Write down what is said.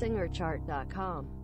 SingerChart.com.